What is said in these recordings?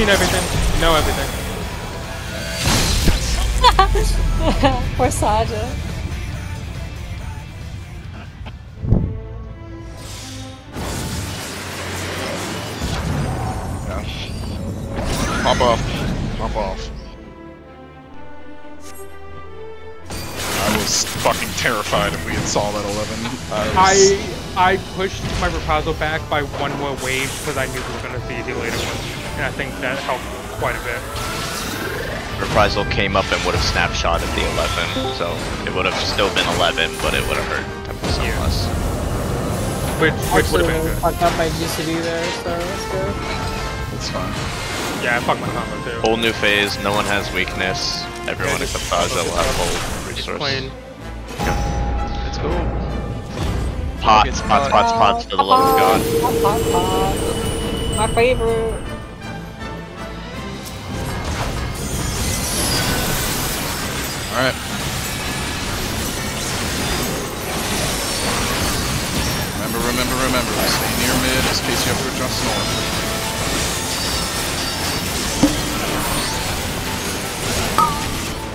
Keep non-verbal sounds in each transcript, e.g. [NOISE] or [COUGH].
seen everything. You know everything. [LAUGHS] Poor Saja. Yeah. Pop off. Pop off. I was fucking terrified if we had saw that 11. I, was, I I pushed my reprisal back by one more wave because I knew we were gonna see the later one, and I think that helped quite a bit. Reprisal came up and would have snapshot at the 11, so it would have still been 11, but it would have hurt 10% Yeah. less. Which which would have been good. fucked up my GCD there, so that's good. It's fine. Yeah, I fucked my combo too. Whole new phase, no one has weakness. Everyone except Faza will have full Just resource. playing. Let's go. Pots, pots, pots, pots for the love of God. Pot, pot, pot. My favorite. Alright. Remember, remember, remember. Stay near mid in case you have to adjust north.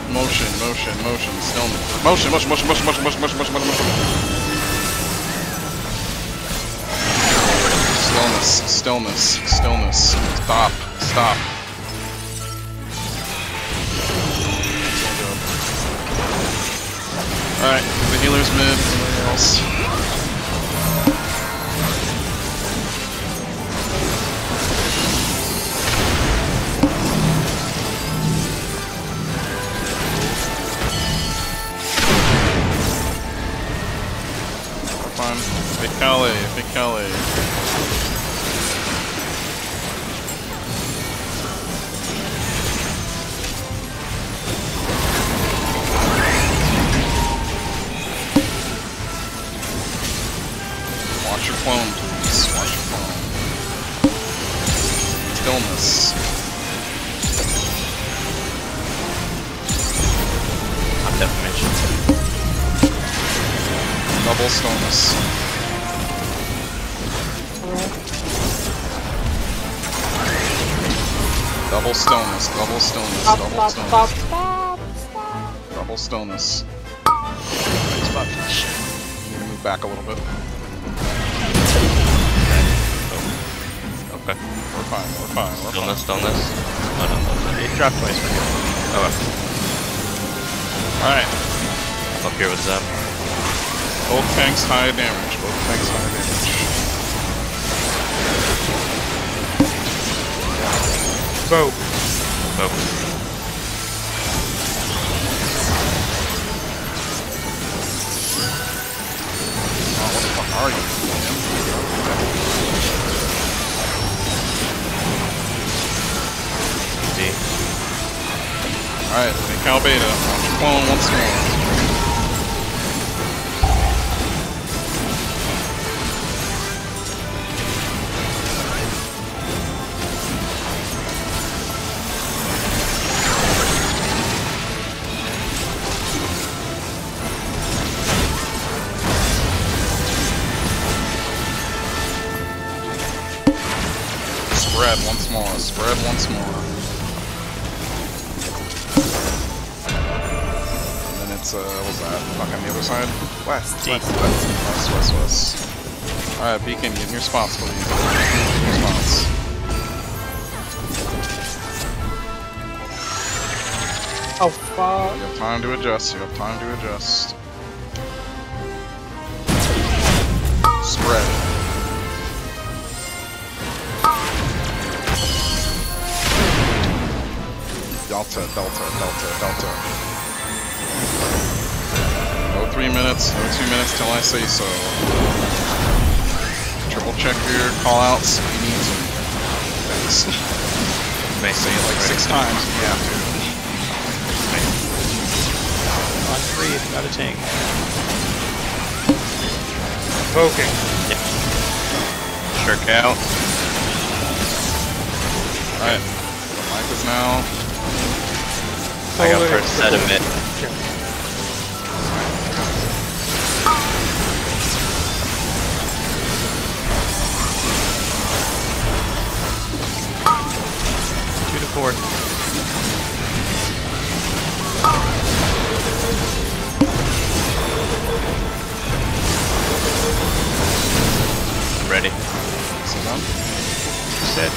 Motion, motion, motion, stillness. Motion, motion, motion, motion, motion, motion, motion, motion, motion, motion. Stillness, stillness, stillness. Stop, stop. Alright, the healer's everybody else. illness. Top death dimension. Double illness. Double stoneness, double stoneness, double stoneness. Double stoneness. You're move back a little bit. Okay. We're fine. We're fine. We're Stillness, fine. stillness. Oh no, no, it dropped twice for you. Oh, All right. I'm up here with Zem. Both tanks high damage. Both tanks high damage. Vote. Oh, Oh, what the fuck are you? Cal Beta. Clone once more. Spread once more. Spread once more. It's uh, what was that? Fuck on the other side. West. West. West. West. West. West. All right, Beacon, get in your spots, please. Get in your spots. Oh, fuck. You have time to adjust. You have time to adjust. Spread. Delta, delta, delta, delta. No three minutes, no two minutes till I say so. Triple check your callouts if you need to. Thanks. May Say it like six times if you have to. On three, it's got a tank. Voking. Shirk out. Alright. Mike is now. I got Ready. Set.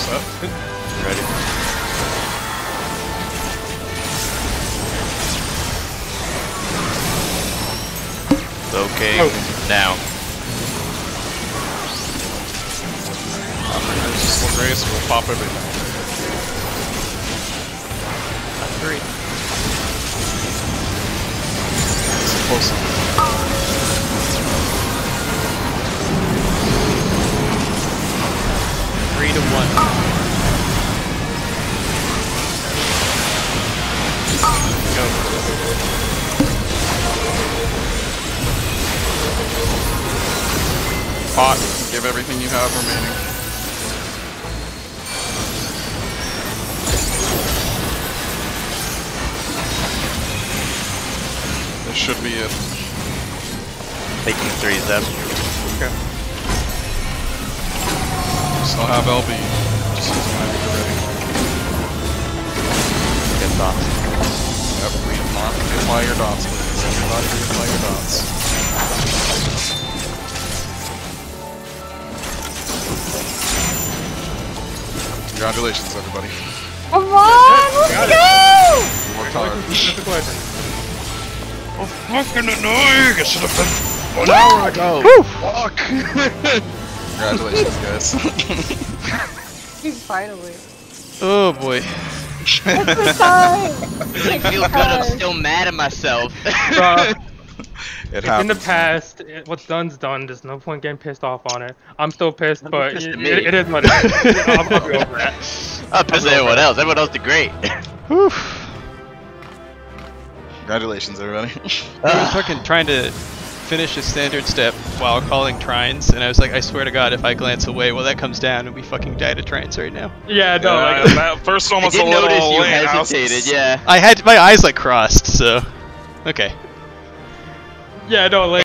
So, ready. Okay, oh. now. I'm gonna we'll pop everything. Three. This is close. Three to one. Go. Pot. Give everything you have remaining. Should be it. Taking three Zeb. Okay. Still have LB. Just use whenever you're ready. Good thoughts. Yep, re- reapply your dots, please. Everybody reapply your dots. Congratulations, everybody. Come on, let's Got go! You worked hard. Mythic legend. Fucking annoying! It should have been one hour ago! Fuck! Congratulations, guys. [LAUGHS] Finally. Oh boy. It's the time! I feel good. I'm still mad at myself. Bruh, [LAUGHS] it it's in the past. It, what's done's done. There's no point getting pissed off on it. I'm still pissed, but pissed it, at me. it is what it is. Yeah, [LAUGHS] I'll, I'll be over it. I'm pissed at everyone else. Everyone else did great. Congratulations, everybody. [LAUGHS] I was [LAUGHS] fucking trying to finish a standard step while calling trines, and I was like, I swear to God, if I glance away well, that comes down, and we fucking die to trines right now. Yeah, no, Yeah, like, uh, that first one I was a did little notice you late. I was- hesitated. Yeah. I had my eyes like crossed, so okay. yeah, no, like.